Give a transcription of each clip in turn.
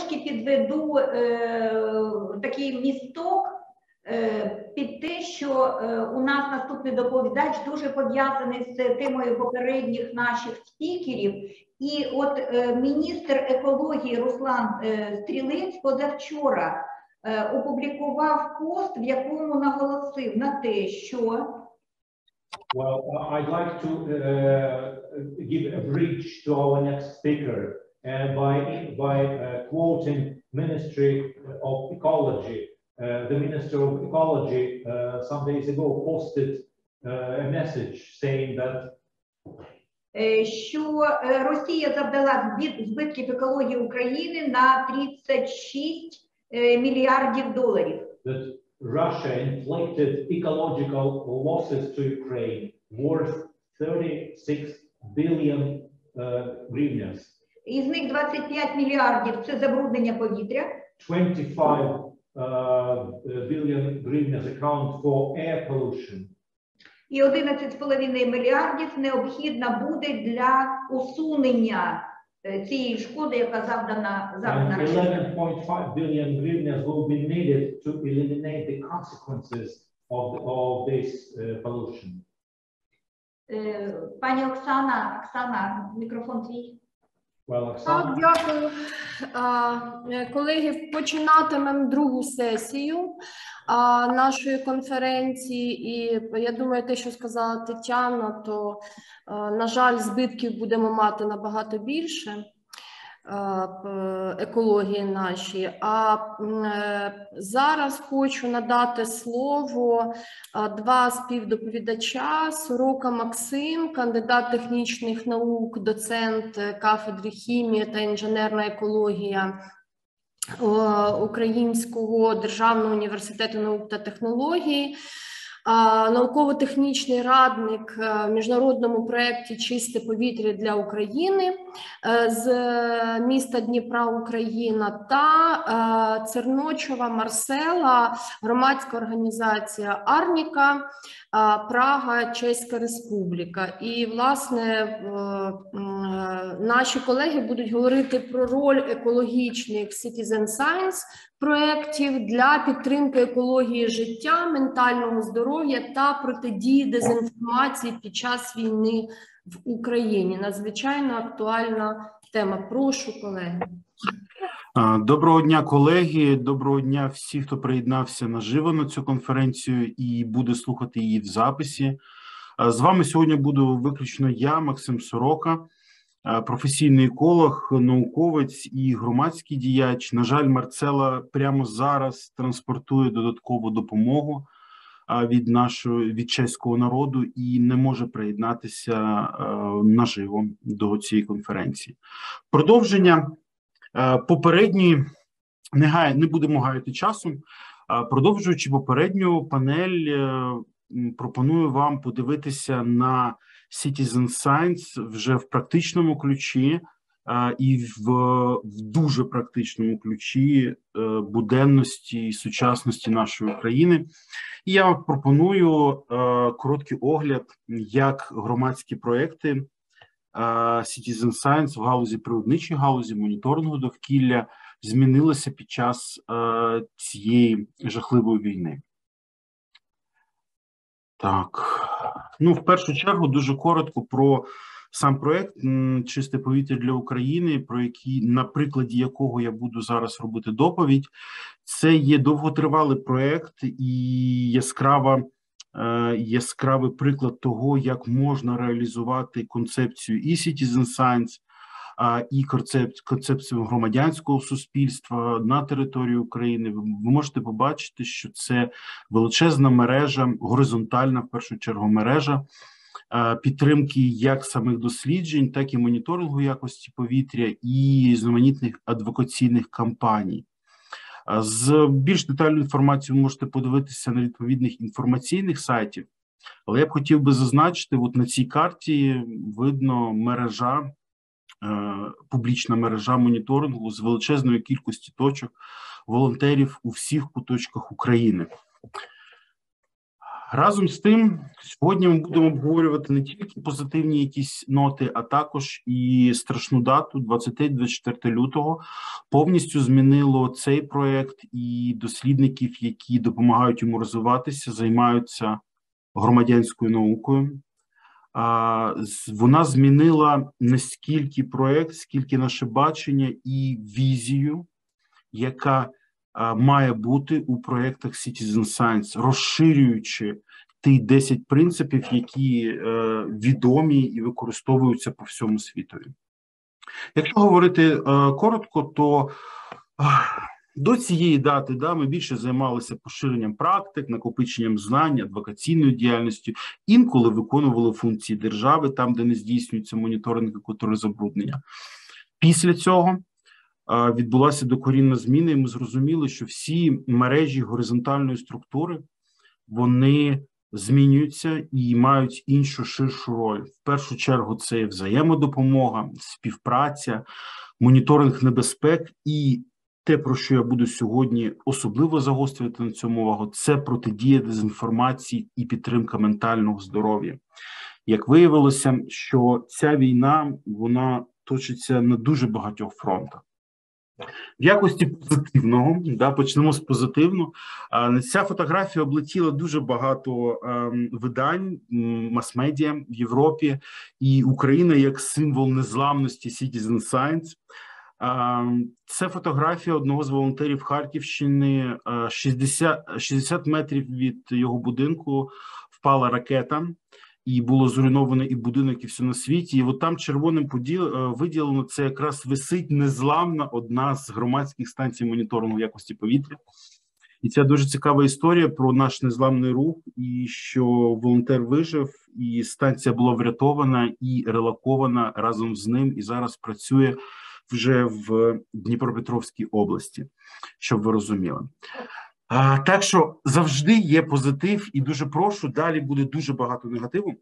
трошки підведу е, такий місток е, під те, що е, у нас наступний доповідач дуже пов'язаний з темою попередніх наших спікерів. І от е, міністр екології Руслан е, Стрілець позавчора е, опублікував пост, в якому наголосив на те, що Well, I'd like to uh, give a bridge to our next speaker by by uh, quoting Ministry of Ecology. Uh, the Minister of Ecology uh, some days ago posted uh, a message saying that е, що е, Росія завдала збит- збитків екології України на 36 е, мільярдів доларів. that Russia inflicted ecological losses to Ukraine worth 36 billion uh, hryvnias. Із них 25 мільярдів це забруднення повітря, 25 uh, billion hryvnias account for air pollution. і 11,5 мільярдів необхідно буде для усунення е, цієї шкоди, яка завдана завдана And Росії. 11.5 billion hryvnias will be needed to eliminate the consequences of, of this uh, pollution. Е, Пані Оксана, Оксана, мікрофон твій. Так, дякую. Е, Колеги, починатимемо другу сесію нашої конференції, і я думаю, те, що сказала Тетяна, то, на жаль, збитків будемо мати набагато більше екології нашій. А е, зараз хочу надати слово два співдоповідача: Сорока Максим, кандидат технічних наук, доцент е, кафедри хімії та інженерна екологія е, Українського державного університету наук та технологій. Науково-технічний радник е, в міжнародному проєкті Чисте повітря для України е, з е, міста Дніпра, Україна та е, Церночова Марсела, громадська організація Арніка. Прага, Чеська Республіка. І, власне, е, е, наші колеги будуть говорити про роль екологічних Citizen Science проєктів для підтримки екології життя, ментального здоров'я та протидії дезінформації під час війни в Україні. Надзвичайно актуальна тема. Прошу, колеги. Доброго дня, колеги. Доброго дня всі, хто приєднався наживо на цю конференцію і буде слухати її в записі. З вами сьогодні буду виключно я, Максим Сорока, професійний еколог, науковець і громадський діяч. На жаль, Марцела прямо зараз транспортує додаткову допомогу від нашого від чеського народу і не може приєднатися наживо до цієї конференції. Продовження. Е, Попередні не гай, не будемо гаяти часу. Е, Продовжуючи попередню панель, е, пропоную вам подивитися на Citizen Science вже в практичному ключі е, і в, в дуже практичному ключі е, буденності і сучасності нашої України. І я пропоную е, короткий огляд, як громадські проекти е, Citizen Science в галузі природничої галузі, моніторингу довкілля змінилися під час цієї жахливої війни. Так, ну в першу чергу дуже коротко про сам проект Чисте повітря для України, про який на прикладі якого я буду зараз робити доповідь. Це є довготривалий проект і яскрава е, яскравий приклад того, як можна реалізувати концепцію і Citizen Science, і концеп- концепцію громадянського суспільства на території України. Ви можете побачити, що це величезна мережа, горизонтальна в першу чергу мережа підтримки як самих досліджень, так і моніторингу якості повітря і різноманітних адвокаційних кампаній. Е, З більш детальною інформацією ви можете подивитися на відповідних інформаційних сайтів, але я б хотів би зазначити, от на цій карті видно мережа, е, публічна мережа моніторингу з величезною кількістю точок волонтерів у всіх куточках України. Разом з тим, сьогодні ми будемо обговорювати не тільки позитивні якісь ноти, а також і страшну дату 23-24 лютого. Повністю змінило цей проект і дослідників, які допомагають йому розвиватися, займаються громадянською наукою. Вона змінила не скільки проект, скільки наше бачення і візію, яка має бути у проєктах Citizen Science, розширюючи ті 10 принципів, які е, відомі і використовуються по всьому світові. Якщо говорити е, коротко, то до цієї дати да, ми більше займалися поширенням практик, накопиченням знань, адвокаційною діяльністю, інколи виконували функції держави там, де не здійснюється моніторинг і забруднення. Після цього відбулася докорінна зміна, і ми зрозуміли, що всі мережі горизонтальної структури вони змінюються і мають іншу ширшу роль. В першу чергу це взаємодопомога, співпраця, моніторинг небезпек і те, про що я буду сьогодні особливо загострювати на цьому увагу, це протидія дезінформації і підтримка ментального здоров'я. Як виявилося, що ця війна вона точиться на дуже багатьох фронтах. В якості позитивного, да, почнемо з позитивно. Ця фотографія облетіла дуже багато ем, видань мас-медіа в Європі і Україна як символ незламності Citizen Science. Це фотографія одного з волонтерів Харківщини. 60 60 метрів від його будинку впала ракета і було зруйновано і будинок, і все на світі. І от там червоним поділ е, виділено це якраз висить незламна одна з громадських станцій моніторингу якості повітря. І це дуже цікава історія про наш незламний рух, і що волонтер вижив, і станція була врятована і релакована разом з ним, і зараз працює вже в Дніпропетровській області, щоб ви розуміли. А, Так що завжди є позитив, і дуже прошу. Далі буде дуже багато негативу.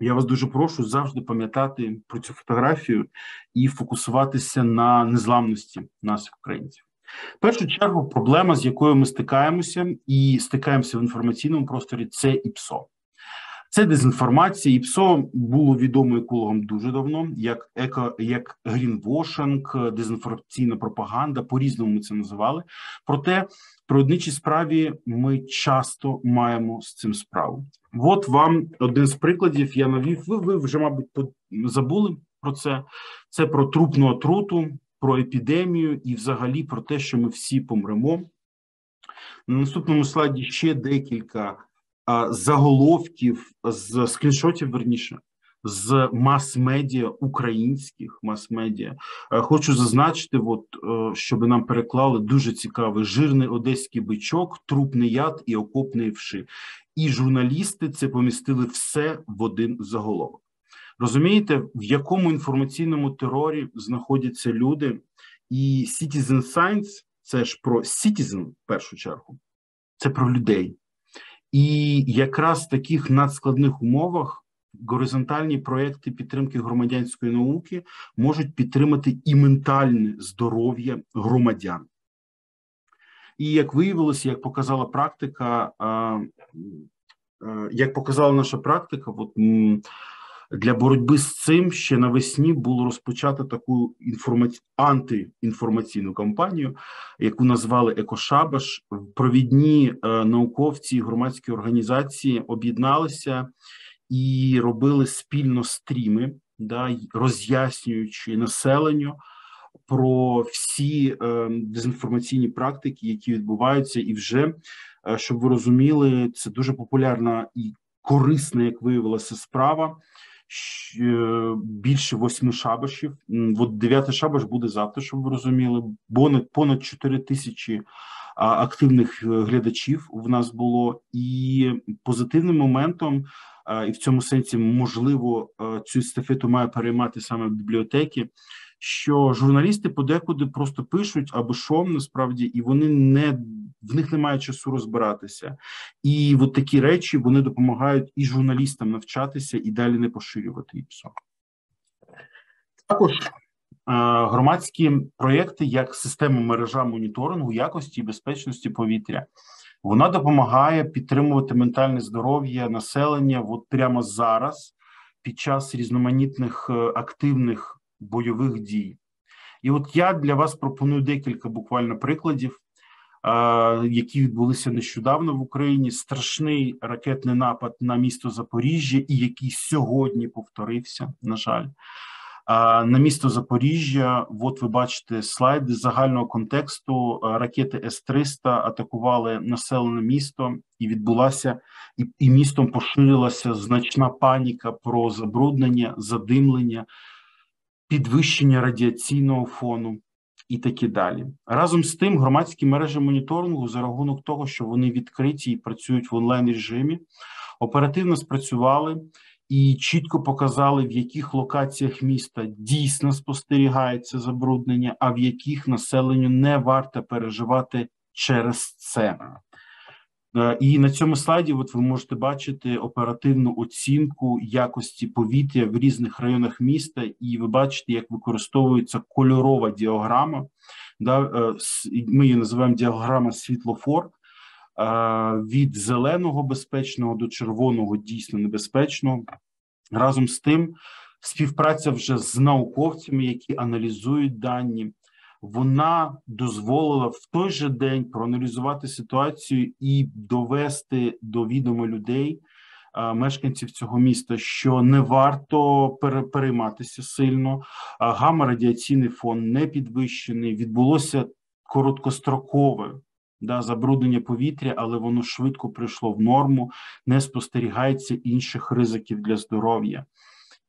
Я вас дуже прошу завжди пам'ятати про цю фотографію і фокусуватися на незламності нас, українців. В першу чергу, проблема, з якою ми стикаємося і стикаємося в інформаційному просторі, це ІПСО. Це дезінформація. ІПСО було відомо екологам дуже давно, як еко, як грінвошинг, дезінформаційна пропаганда. По різному ми це називали. Проте при одничій справі ми часто маємо з цим справу. От вам один з прикладів. Я навів. Ви ви вже, мабуть, забули про це. Це про трупну отруту, про епідемію і, взагалі, про те, що ми всі помремо. На наступному слайді ще декілька заголовків з скріншотів верніше з мас-медіа українських мас-медіа. Е, хочу зазначити, от е, щоб нам переклали дуже цікавий жирний одеський бичок, трупний яд і окопний вши. І журналісти це помістили все в один заголовок. Розумієте, в якому інформаційному терорі знаходяться люди, і Citizen Science – це ж про Citizen в першу чергу, це про людей. І якраз в таких надскладних умовах горизонтальні проекти підтримки громадянської науки можуть підтримати і ментальне здоров'я громадян. І як виявилося, як показала практика, як показала наша практика, от для боротьби з цим ще навесні було розпочато таку інформаці... антиінформаційну кампанію, яку назвали Екошабаш. Провідні е, науковці і громадські організації об'єдналися і робили спільно стріми, да, роз'яснюючи населенню про всі е, дезінформаційні практики, які відбуваються, і вже е, щоб ви розуміли, це дуже популярна і корисна, як виявилася, справа. Е, більше восьми шабашів. От дев'ятий шабаш буде завтра, щоб ви розуміли. Понад понад 4 тисячі активних е, глядачів в нас було, і позитивним моментом і в цьому сенсі можливо цю естафету має переймати саме бібліотеки. Що журналісти подекуди просто пишуть або що насправді, і вони не в них немає часу розбиратися, і от такі речі вони допомагають і журналістам навчатися і далі не поширювати ІПСО. Також громадські проєкти як система мережа моніторингу якості і безпечності повітря Вона допомагає підтримувати ментальне здоров'я населення от прямо зараз, під час різноманітних е, активних бойових дій. І от я для вас пропоную декілька буквально прикладів, які відбулися нещодавно в Україні. Страшний ракетний напад на місто Запоріжжя, і який сьогодні повторився, на жаль. На місто Запоріжжя, от ви бачите слайди загального контексту. Ракети С-300 атакували населене місто, і відбулася і, і містом поширилася значна паніка про забруднення, задимлення, підвищення радіаційного фону і такі далі. Разом з тим, громадські мережі моніторингу за рахунок того, що вони відкриті і працюють в онлайн режимі, оперативно спрацювали і чітко показали, в яких локаціях міста дійсно спостерігається забруднення, а в яких населенню не варто переживати через це. Е, і на цьому слайді, от ви можете бачити оперативну оцінку якості повітря в різних районах міста, і ви бачите, як використовується кольорова діаграма. Да, е, Ми її називаємо діаграма світлофор. Е, від зеленого безпечного до червоного дійсно небезпечного. Разом з тим, співпраця вже з науковцями, які аналізують дані, вона дозволила в той же день проаналізувати ситуацію і довести до відома людей, мешканців цього міста, що не варто перейматися сильно. Гамма радіаційний фон не підвищений. Відбулося короткострокове да, забруднення повітря, але воно швидко прийшло в норму, не спостерігається інших ризиків для здоров'я.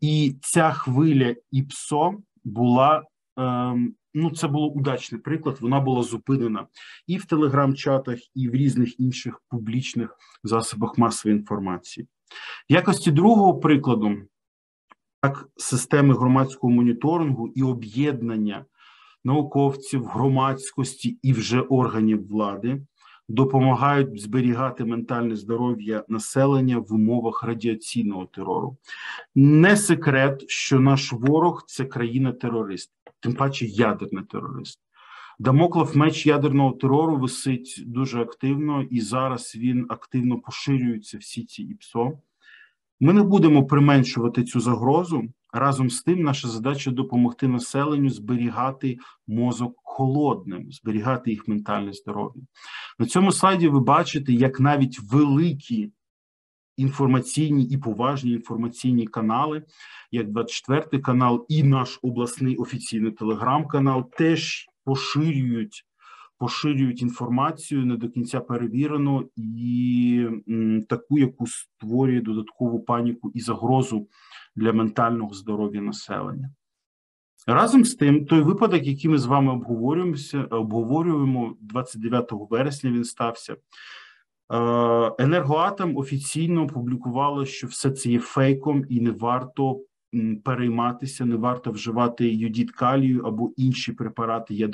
І ця хвиля ІПСО була. Ем, ну, це було удачний приклад. Вона була зупинена і в телеграм-чатах, і в різних інших публічних засобах масової інформації. В якості другого прикладу, так, системи громадського моніторингу і об'єднання науковців, громадськості і вже органів влади допомагають зберігати ментальне здоров'я населення в умовах радіаційного терору. Не секрет, що наш ворог це країна-терорист, тим паче ядерний терорист. Дамоклов меч ядерного терору висить дуже активно, і зараз він активно поширюється всі ці ІПСО. Ми не будемо применшувати цю загрозу. Разом з тим, наша задача допомогти населенню зберігати мозок холодним, зберігати їх ментальне здоров'я. На цьому слайді ви бачите, як навіть великі інформаційні і поважні інформаційні канали, як 24 канал і наш обласний офіційний телеграм-канал, теж поширюють. Поширюють інформацію не до кінця перевірено і таку, яку створює додаткову паніку і загрозу для ментального здоров'я населення. Разом з тим, той випадок, який ми з вами обговорюємося, обговорюємо 29 вересня. Він стався. Е, Енергоатом офіційно опублікувало, що все це є фейком, і не варто перейматися, не варто вживати юдіт калію або інші препарати,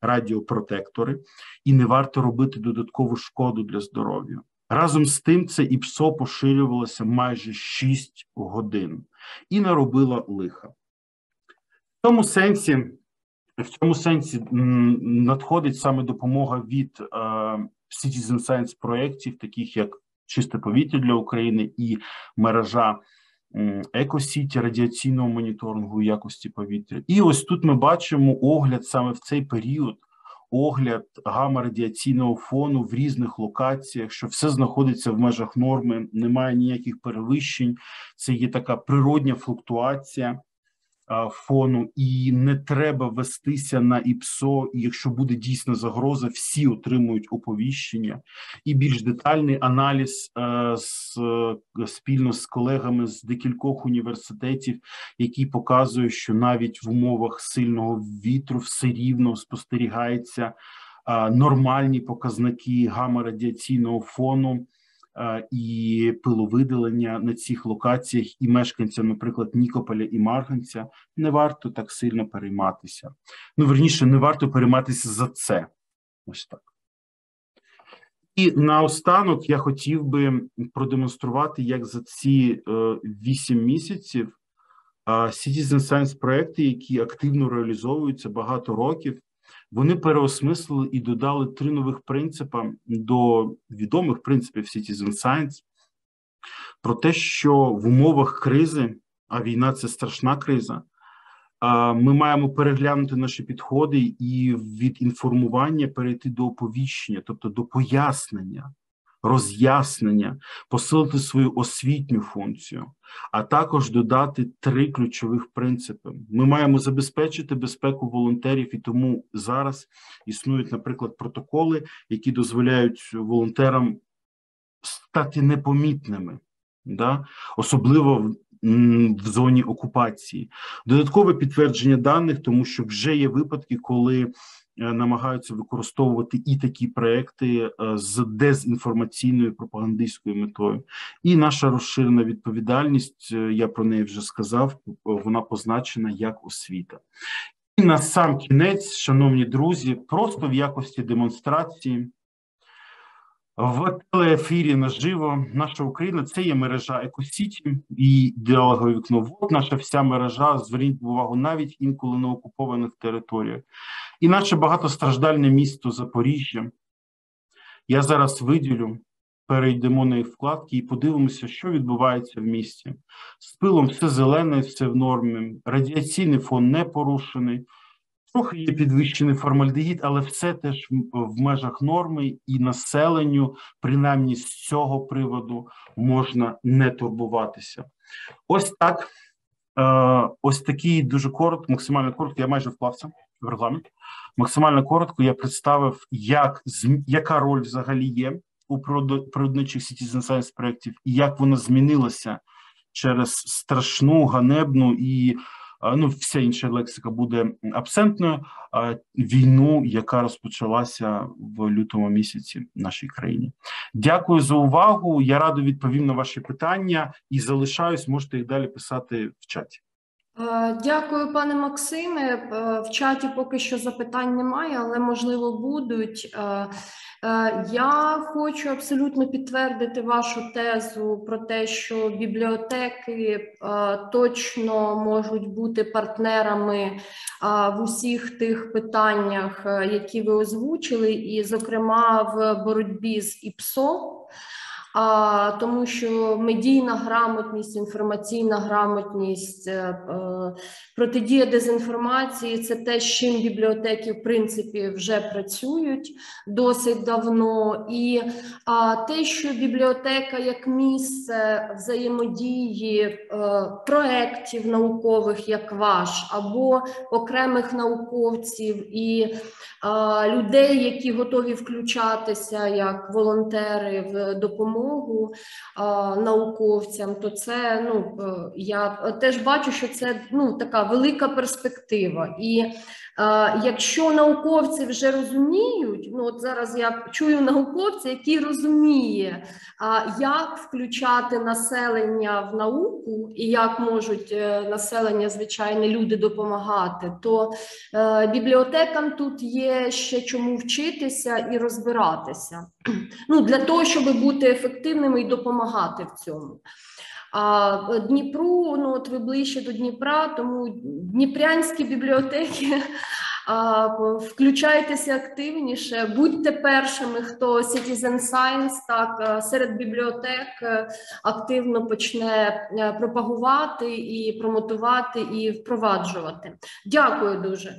радіопротектори, і не варто робити додаткову шкоду для здоров'я. Разом з тим, це ІПСО поширювалося майже 6 годин і наробила лиха. В цьому сенсі в цьому сенсі надходить саме допомога від е, Citizen Science проєктів, таких як Чисте повітря для України і мережа екосіті радіаційного моніторингу якості повітря. І ось тут ми бачимо огляд саме в цей період огляд гамма радіаційного фону в різних локаціях, що все знаходиться в межах норми, немає ніяких перевищень. Це є така природня флуктуація фону, і не треба вестися на ІПСО. І якщо буде дійсно загроза, всі отримують оповіщення і більш детальний аналіз е, з спільно з колегами з декількох університетів, який показує, що навіть в умовах сильного вітру все рівно спостерігається нормальні показники гамма радіаційного фону і пиловидалення на цих локаціях, і мешканцям, наприклад, Нікополя і Марганця, не варто так сильно перейматися. Ну, верніше, не варто перейматися за це. Ось так. І наостанок я хотів би продемонструвати, як за ці вісім місяців Citizen Science проекти, які активно реалізовуються багато років, вони переосмислили і додали три нових принципи до відомих принципів Citizen Science про те, що в умовах кризи, а війна це страшна криза. Ми маємо переглянути наші підходи і від інформування перейти до оповіщення, тобто до пояснення, роз'яснення, посилити свою освітню функцію, а також додати три ключових принципи. Ми маємо забезпечити безпеку волонтерів, і тому зараз існують, наприклад, протоколи, які дозволяють волонтерам стати непомітними, да? особливо в, в зоні окупації. Додаткове підтвердження даних, тому що вже є випадки, коли намагаються використовувати і такі проекти е, з дезінформаційною пропагандистською метою. І наша розширена відповідальність, е, я про неї вже сказав, вона позначена як освіта. І на сам кінець, шановні друзі, просто в якості демонстрації. В телеефірі наживо наша Україна це є мережа Екосіті і діалогове вікно. От наша вся мережа. Зверніть увагу навіть інколи на окупованих територіях. І наше багатостраждальне місто Запоріжжя. Я зараз виділю, перейдемо на їх вкладки і подивимося, що відбувається в місті. З пилом все зелене, все в нормі, радіаційний фон не порушений. Трохи є підвищений формальдегід, але все теж в- межах норми, і населенню, принаймні з цього приводу, можна не турбуватися. Ось так. Е, ось такий дуже коротко, максимально коротко. Я майже вклався в регламент. Максимально коротко я представив, як яка роль взагалі є у природничих Citizen Science проєктів, і як вона змінилася через страшну, ганебну і ну, вся інша лексика буде абсентною. Війну, яка розпочалася в лютому місяці в нашій країні. Дякую за увагу. Я радо відповім на ваші питання і залишаюсь. Можете їх далі писати в чаті. Е, Дякую, пане Максиме. Е, В чаті поки що запитань немає, але можливо будуть. Е, Я хочу абсолютно підтвердити вашу тезу про те, що бібліотеки точно можуть бути партнерами в усіх тих питаннях, які ви озвучили, і, зокрема, в боротьбі з ІПСО. А, тому що медійна грамотність, інформаційна грамотність, е, е, протидія дезінформації це те, з чим бібліотеки в принципі вже працюють досить давно. І а, те, що бібліотека як місце взаємодії е, проєктів наукових, як ваш, або окремих науковців і а, людей, які готові включатися як волонтери в допомогу а, науковцям, то це ну е, я теж бачу, що це ну така велика перспектива. І е, якщо науковці вже розуміють, ну от зараз я чую науковця, який розуміє, як включати населення в науку і як можуть е, населення, звичайні люди допомагати, то е, бібліотекам тут є ще чому вчитися і розбиратися. Ну, для того, щоб бути ефективними і допомагати в цьому. А е, Дніпру, ну от ви ближче до Дніпра, тому дніпрянські бібліотеки. Включайтеся активніше, будьте першими, хто Citizen Science так е, серед бібліотек е, активно почне пропагувати і промотувати і впроваджувати. Дякую дуже.